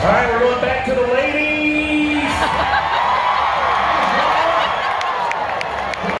All right, we're going back